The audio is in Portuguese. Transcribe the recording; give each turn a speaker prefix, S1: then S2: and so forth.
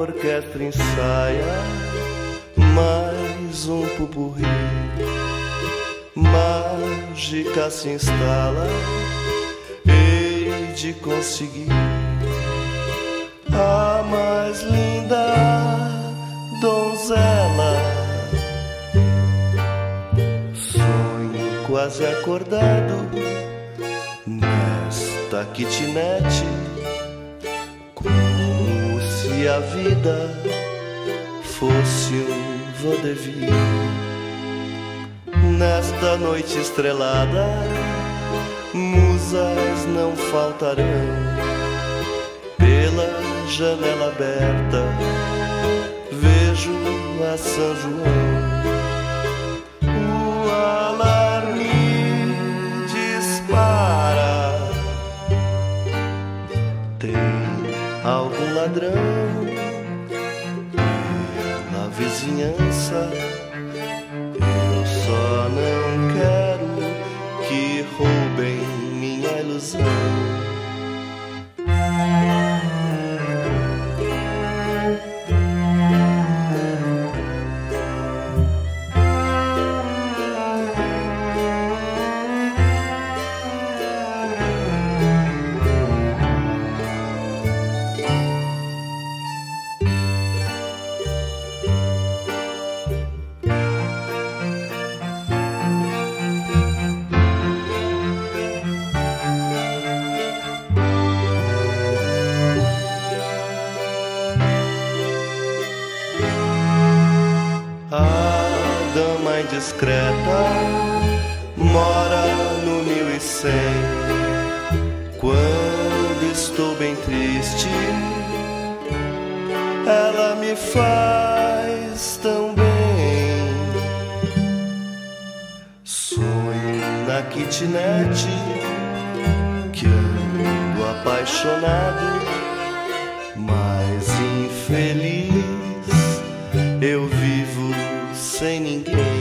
S1: orquestra ensaia mais um pupurri. Mágica se instala, hei de conseguir a mais linda donzela. Sonho quase acordado nesta kitnet, se a vida fosse um vaudeville. Nesta noite estrelada, musas não faltarão pela janela aberta, vejo a São João. O alarme dispara. Tem algum ladrão na vizinhança? Eu só não quero que roubem minha ilusão. Dama indiscreta mora no mil e cem. Quando estou bem triste, ela me faz tão bem. Sonho na kitnet que ando apaixonado, singing